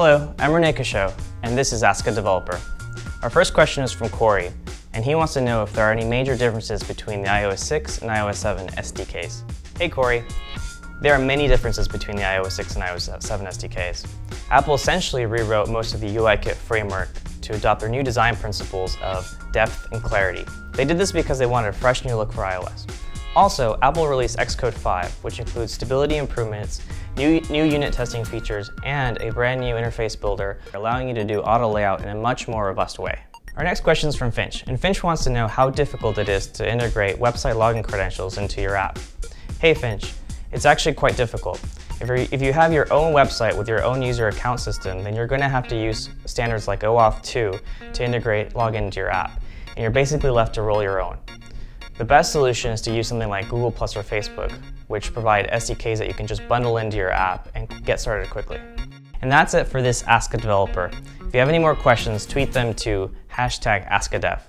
Hello, I'm Rene Cacheaux, and this is Ask a Developer. Our first question is from Corey, and he wants to know if there are any major differences between the iOS 6 and iOS 7 SDKs. Hey Corey, there are many differences between the iOS 6 and iOS 7 SDKs. Apple essentially rewrote most of the UIKit framework to adopt their new design principles of depth and clarity. They did this because they wanted a fresh new look for iOS. Also, Apple released Xcode 5, which includes stability improvements, new, new unit testing features, and a brand new interface builder, allowing you to do auto layout in a much more robust way. Our next question is from Finch, and Finch wants to know how difficult it is to integrate website login credentials into your app. Hey Finch, it's actually quite difficult. If, if you have your own website with your own user account system, then you're going to have to use standards like OAuth 2 to integrate login into your app, and you're basically left to roll your own. The best solution is to use something like Google Plus or Facebook, which provide SDKs that you can just bundle into your app and get started quickly. And that's it for this Ask a Developer. If you have any more questions, tweet them to hashtag AskADev.